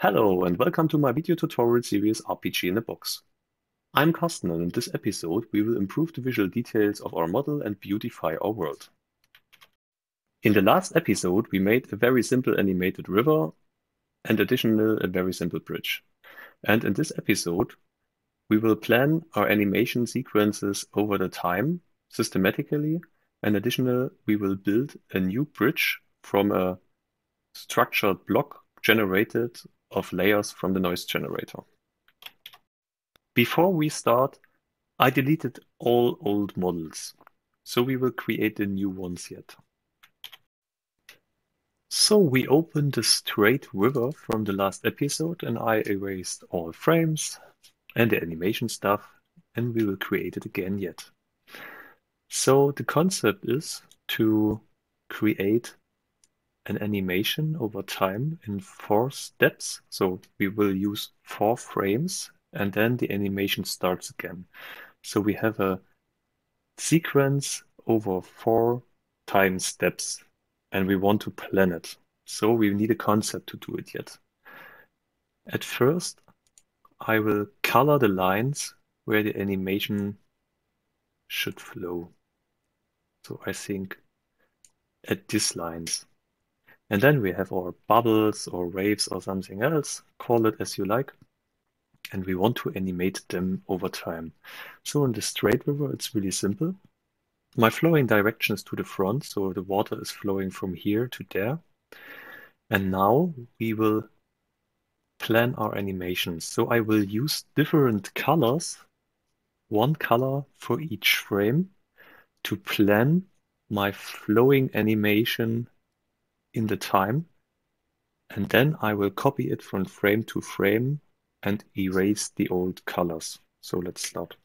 Hello and welcome to my video tutorial series RPG in a Box. I'm Carsten and in this episode we will improve the visual details of our model and beautify our world. In the last episode we made a very simple animated river and additional a very simple bridge. And in this episode we will plan our animation sequences over the time systematically and additional we will build a new bridge from a structured block generated of layers from the noise generator. Before we start, I deleted all old models, so we will create the new ones yet. So we opened the straight river from the last episode and I erased all frames and the animation stuff and we will create it again yet. So the concept is to create an animation over time in four steps. So we will use four frames and then the animation starts again. So we have a sequence over four time steps and we want to plan it. So we need a concept to do it yet. At first, I will color the lines where the animation should flow. So I think at these lines. And then we have our bubbles or waves or something else, call it as you like. And we want to animate them over time. So in the straight river, it's really simple. My flowing direction is to the front, so the water is flowing from here to there. And now we will plan our animations. So I will use different colors, one color for each frame, to plan my flowing animation in the time, and then I will copy it from frame to frame and erase the old colors. So let's start.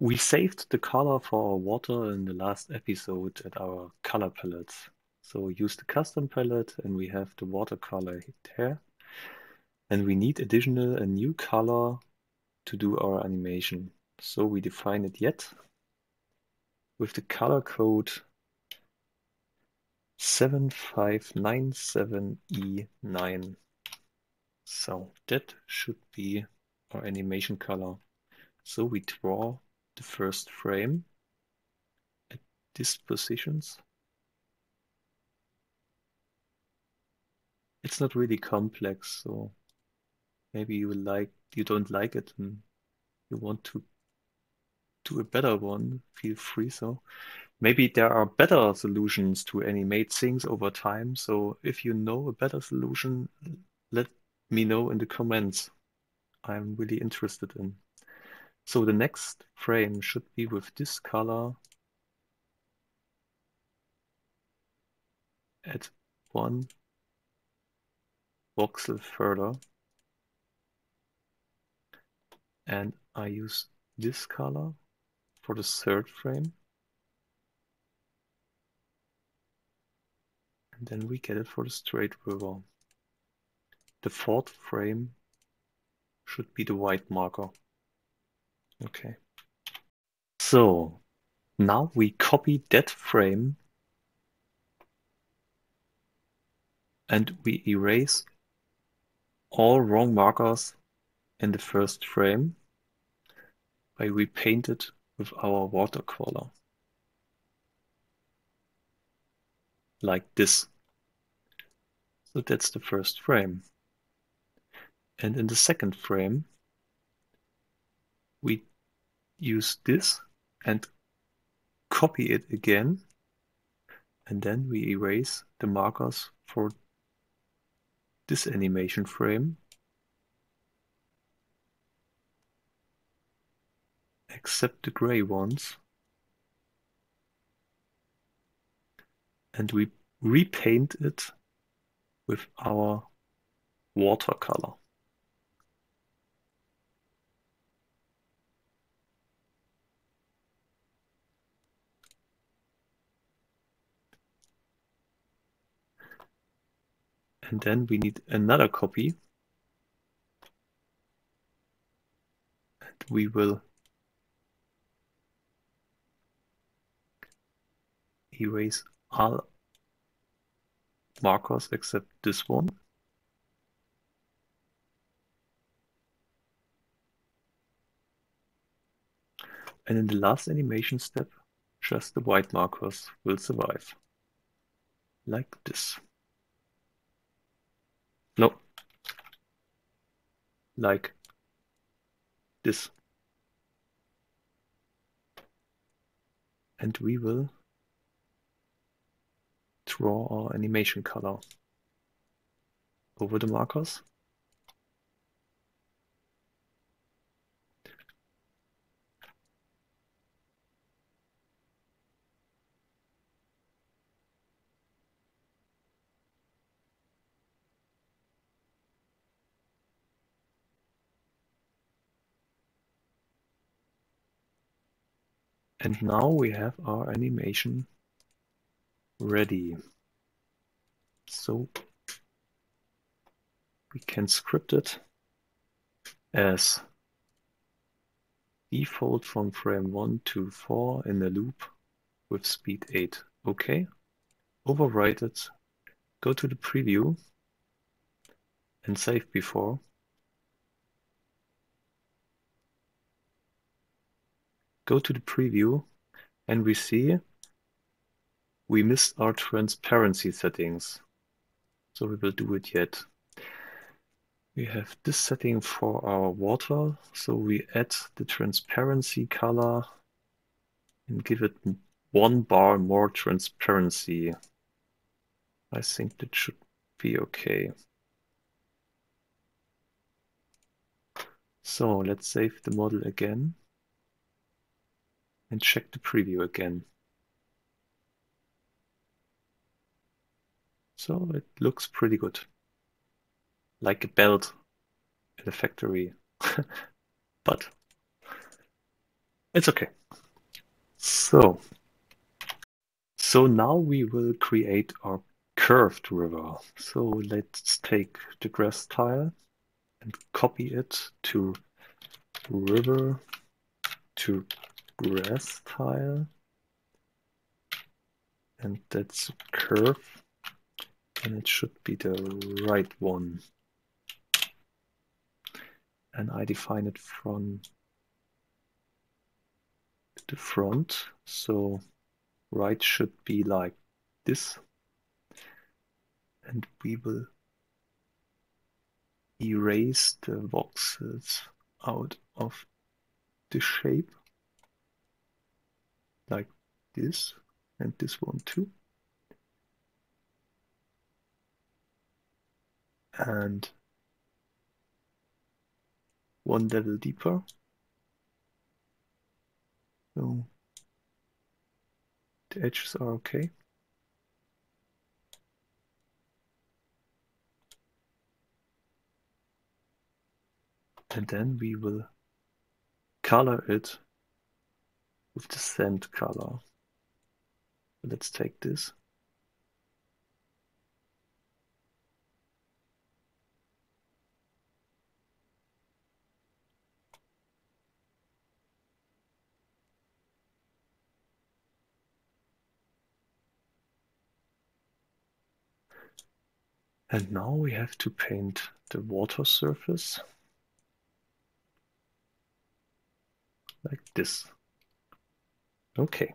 We saved the color for our water in the last episode at our color palettes. So use the custom palette and we have the watercolor there. And we need additional a new color to do our animation. So we define it yet with the color code 7597E9. So that should be our animation color. So we draw the first frame at these positions. It's not really complex, so maybe you like you don't like it and you want to do a better one, feel free so maybe there are better solutions to animate things over time. So if you know a better solution, let me know in the comments. I'm really interested in. So the next frame should be with this color at one voxel further. And I use this color for the third frame. And then we get it for the straight river. The fourth frame should be the white marker. Okay. So now we copy that frame and we erase all wrong markers in the first frame by repaint it with our watercolor. Like this. So that's the first frame. And in the second frame, we use this and copy it again. And then we erase the markers for this animation frame. Except the gray ones. and we repaint it with our watercolor. And then we need another copy. And we will erase all markers except this one? And in the last animation step, just the white markers will survive. Like this. No. Like this. And we will draw our animation color over the markers. And now we have our animation ready. So we can script it as default from frame 1 to 4 in a loop with speed 8. Okay. Overwrite it, go to the preview and save before. Go to the preview and we see we missed our transparency settings. So we will do it yet. We have this setting for our water. So we add the transparency color and give it one bar more transparency. I think that should be okay. So let's save the model again and check the preview again. So it looks pretty good. Like a belt in a factory. but it's okay. So, so now we will create our curved river. So let's take the grass tile and copy it to river to grass tile. And that's curve and it should be the right one. And I define it from the front. So right should be like this. And we will erase the voxels out of the shape like this and this one too. And one level deeper. So the edges are okay. And then we will color it with the sand color. Let's take this And now we have to paint the water surface like this. Okay.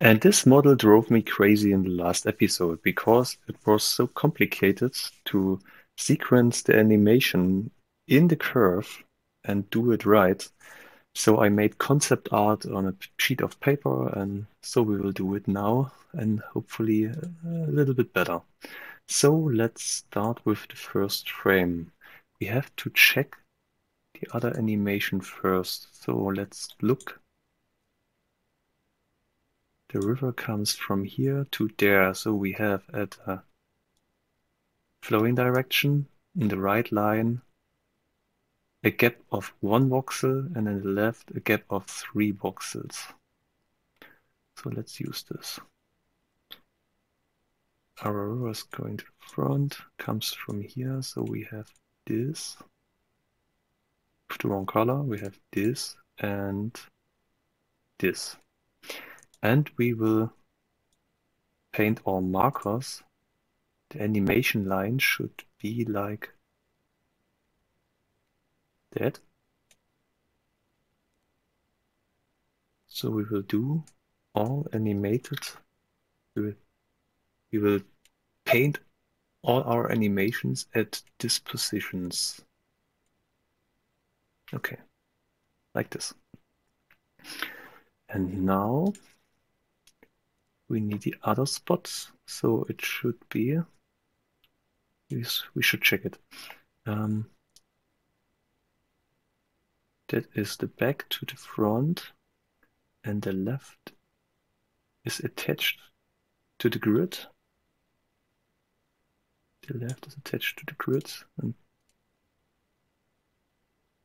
And this model drove me crazy in the last episode because it was so complicated to sequence the animation in the curve and do it right. So I made concept art on a sheet of paper and so we will do it now and hopefully uh, a little bit better. So let's start with the first frame. We have to check the other animation first. So let's look. The river comes from here to there. So we have at a flowing direction in the right line a gap of one voxel and in the left a gap of three voxels. So let's use this. Row is going to the front, comes from here, so we have this. With the wrong color, we have this and this. And we will paint our markers. The animation line should be like that. So we will do all animated. We will, paint all our animations at dispositions. Okay, like this. And now we need the other spots. So it should be, we should check it. Um, that is the back to the front and the left is attached to the grid. The left is attached to the grid and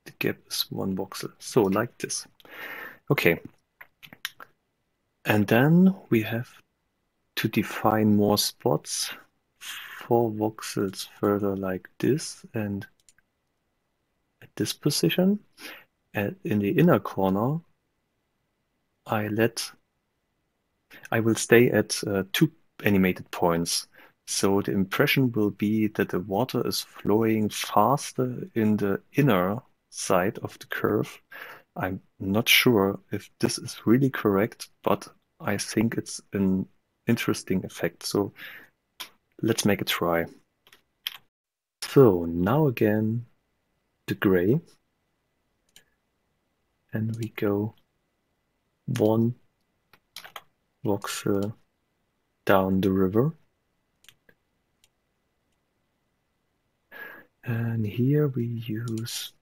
the gap is one voxel. So like this. Okay. And then we have to define more spots, four voxels further like this and at this position. In the inner corner, I let, I will stay at uh, two animated points. So the impression will be that the water is flowing faster in the inner side of the curve. I'm not sure if this is really correct, but I think it's an interesting effect. So let's make a try. So now again, the gray. And we go one voxel uh, down the river. And here we use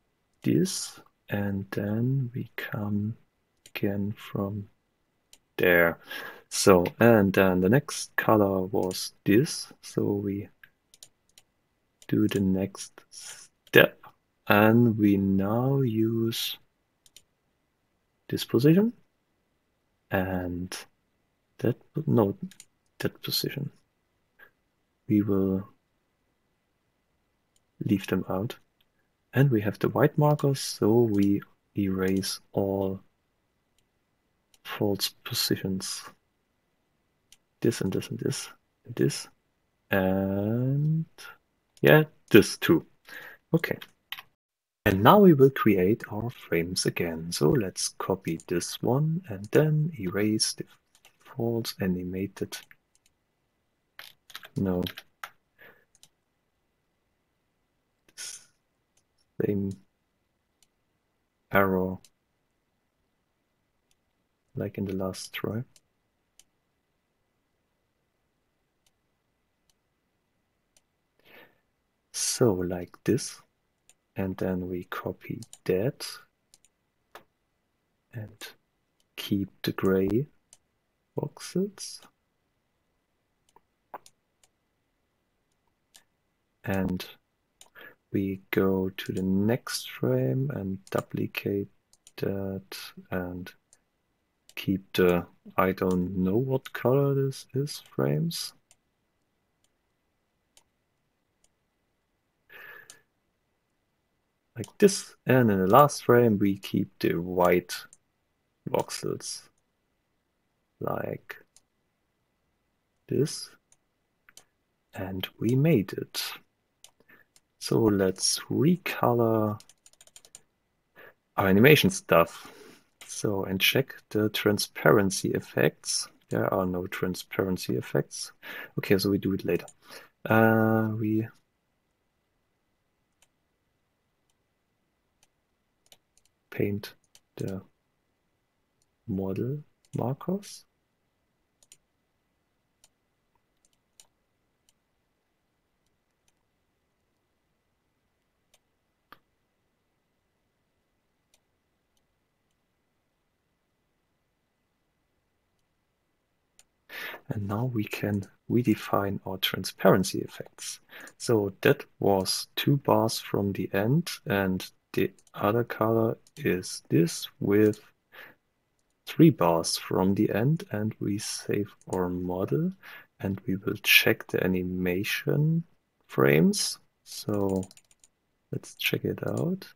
this and then we come again from there. So, and then the next color was this. So we do the next step and we now use this position and that, no, that position. We will leave them out. And we have the white markers, so we erase all false positions. This and this and this and this. And yeah, this too. Okay. And now we will create our frames again. So let's copy this one and then erase the false animated. No, same arrow like in the last try. So like this, and then we copy that and keep the gray voxels. And we go to the next frame and duplicate that and keep the I don't know what color this is frames. Like this. And in the last frame, we keep the white voxels like this. And we made it. So let's recolor our animation stuff. So, and check the transparency effects. There are no transparency effects. Okay, so we do it later. Uh, we paint the model markers. And now we can redefine our transparency effects. So that was two bars from the end and the other color is this with three bars from the end and we save our model and we will check the animation frames. So let's check it out.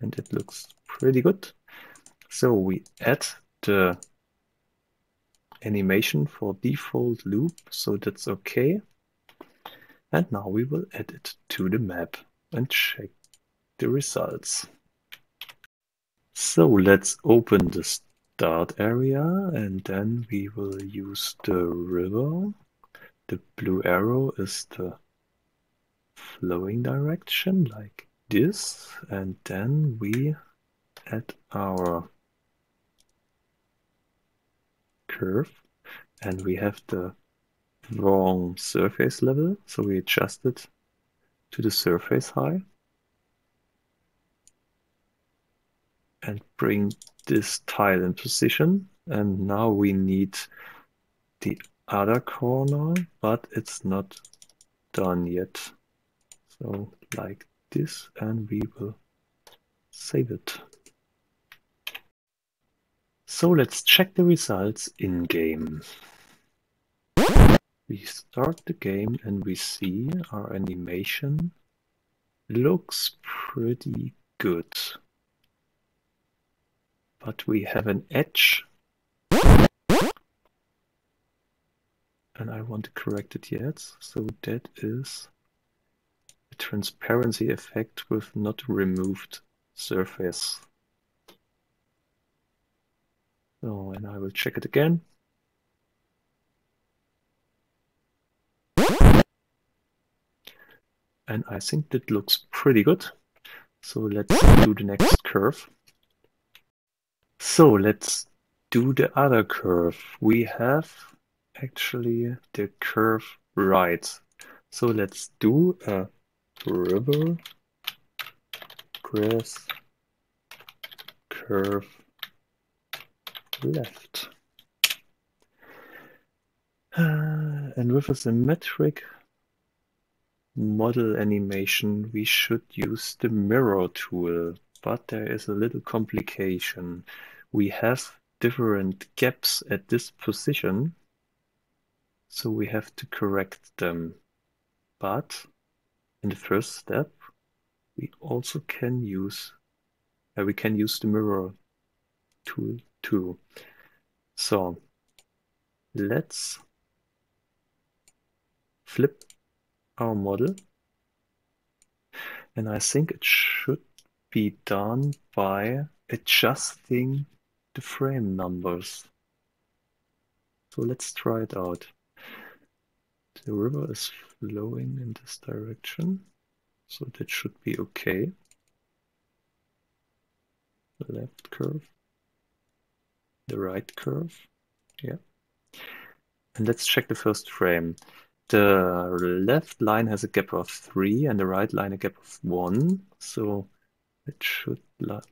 And it looks pretty good. So we add the animation for default loop, so that's okay. And now we will add it to the map and check the results. So let's open the start area and then we will use the river. The blue arrow is the flowing direction like this and then we add our curve and we have the wrong surface level so we adjust it to the surface high and bring this tile in position. And now we need the other corner but it's not done yet. So like this and we will save it. So let's check the results in game we start the game and we see our animation looks pretty good but we have an edge. And I want to correct it yet. So that is a transparency effect with not removed surface. So and I will check it again. And I think that looks pretty good. So let's do the next curve so let's do the other curve. We have actually the curve right. So let's do a river grass curve left. Uh, and with a symmetric model animation, we should use the mirror tool but there is a little complication. We have different gaps at this position, so we have to correct them. But in the first step, we also can use uh, we can use the mirror tool too. So let's flip our model and I think it should be done by adjusting the frame numbers. So let's try it out. The river is flowing in this direction, so that should be okay. The left curve, the right curve, yeah. And let's check the first frame. The left line has a gap of 3 and the right line a gap of 1. So it should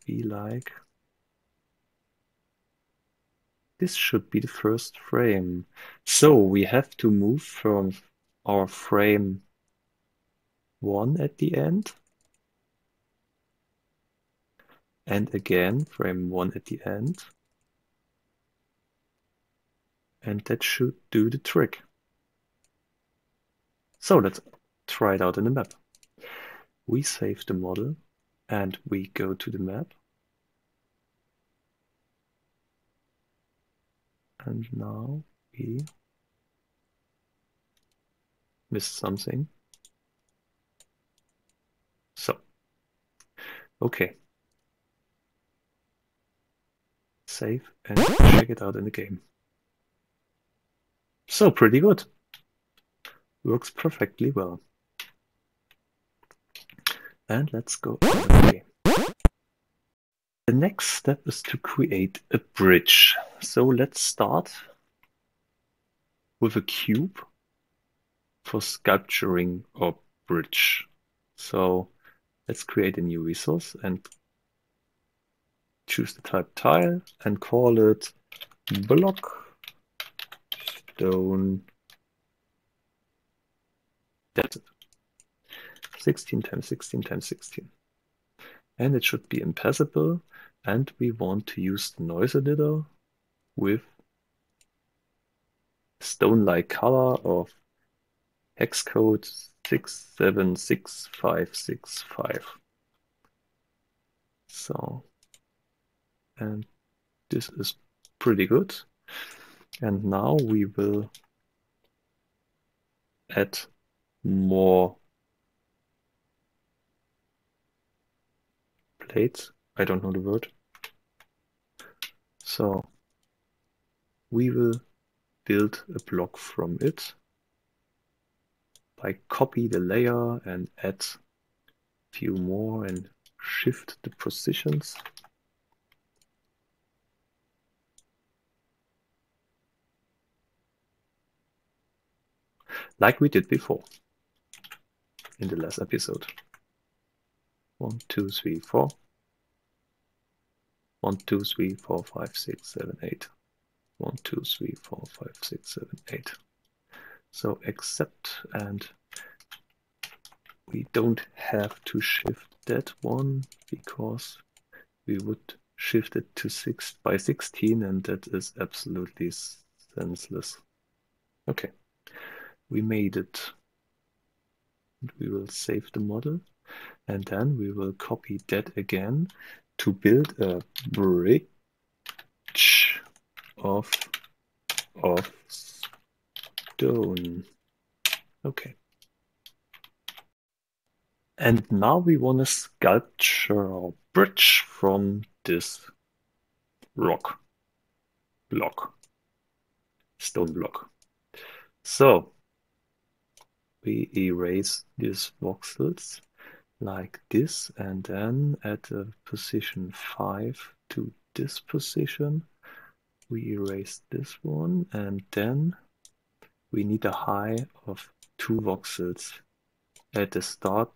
be like this should be the first frame. So we have to move from our frame 1 at the end and again frame 1 at the end and that should do the trick. So let's try it out in the map. We save the model and we go to the map. And now we missed something. So, okay. Save and check it out in the game. So, pretty good. Works perfectly well. And let's go The next step is to create a bridge. So let's start with a cube for sculpturing our bridge. So let's create a new resource and choose the type tile and call it block stone. That's it. 16 times 16 times 16. And it should be impassable. And we want to use the noise a little with stone-like color of hex code 676565. So, and this is pretty good. And now we will add more plates. I don't know the word. So we will build a block from it by copy the layer and add a few more and shift the positions. Like we did before in the last episode. One, two, three, four. One, two, three, four, five, six, seven, eight. One, two, three, four, five, six, seven, eight. So accept and we don't have to shift that one because we would shift it to 6 by 16 and that is absolutely senseless. Okay, we made it. We will save the model and then we will copy that again to build a bridge of, of stone. Okay. And now we want to sculpture our bridge from this rock block, stone block. So we erase these voxels like this and then at a position 5 to this position we erase this one and then we need a high of two voxels at the start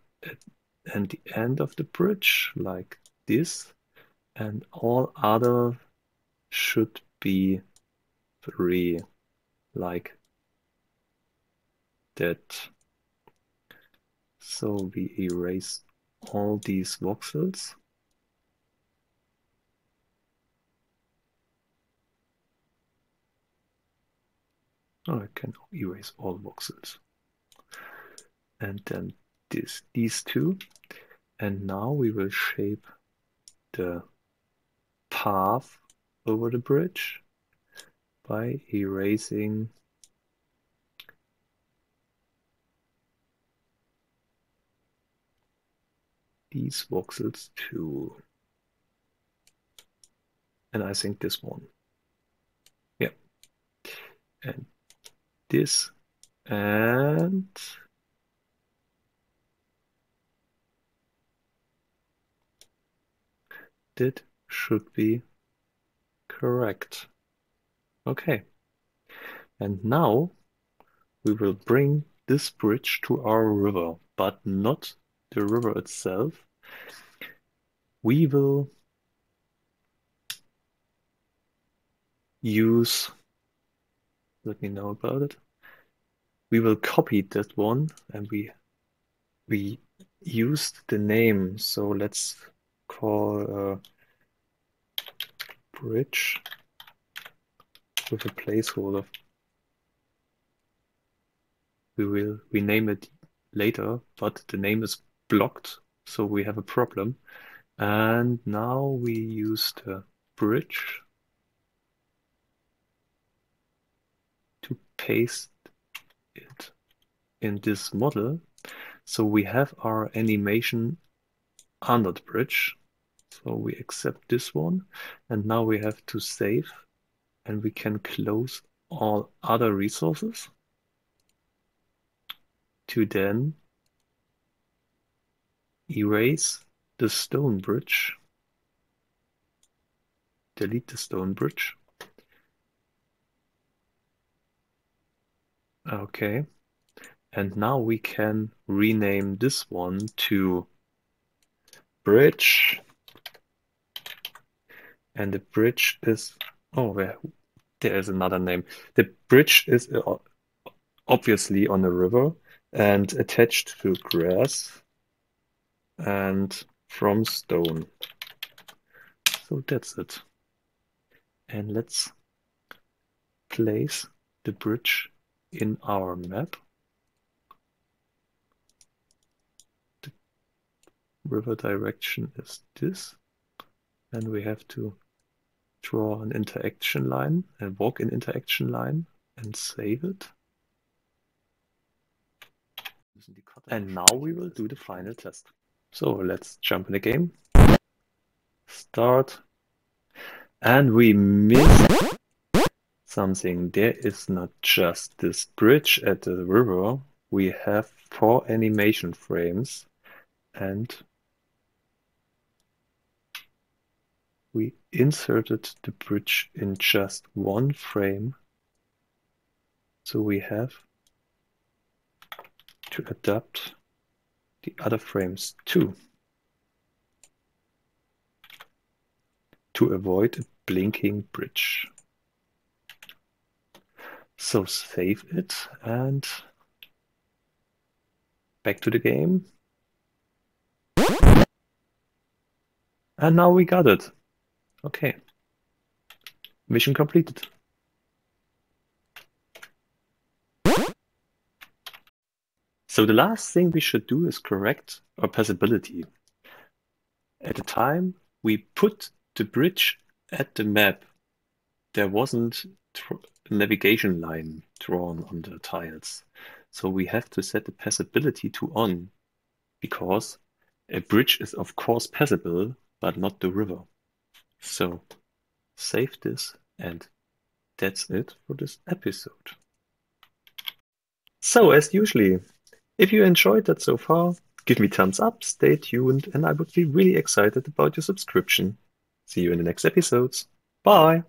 and the end of the bridge like this and all other should be three like that so we erase all these voxels Oh, I can erase all voxels. And then this, these two. And now we will shape the path over the bridge by erasing these voxels too. And I think this one. Yeah. And this and that should be correct. Okay. And now we will bring this bridge to our river, but not the river itself. We will use let me know about it. We will copy that one and we we used the name. So let's call uh, bridge with a placeholder. We will rename it later, but the name is blocked, so we have a problem. And now we use the bridge to paste it in this model. So we have our animation under the bridge. So we accept this one and now we have to save and we can close all other resources to then erase the stone bridge, delete the stone bridge Okay. And now we can rename this one to bridge. And the bridge is, oh, there, there is another name. The bridge is uh, obviously on a river and attached to grass and from stone. So that's it. And let's place the bridge in our map, the river direction is this, and we have to draw an interaction line a walk in interaction line and save it. And now we will do the final test. So let's jump in the game. Start. And we missed something. There is not just this bridge at the river. We have four animation frames and we inserted the bridge in just one frame. So we have to adapt the other frames too. To avoid a blinking bridge. So save it and back to the game. And now we got it. Okay. Mission completed. So the last thing we should do is correct our passability. At the time we put the bridge at the map, there wasn't a navigation line drawn on the tiles. So we have to set the passability to on because a bridge is of course passable, but not the river. So save this and that's it for this episode. So as usually, if you enjoyed that so far, give me thumbs up, stay tuned, and I would be really excited about your subscription. See you in the next episodes. Bye!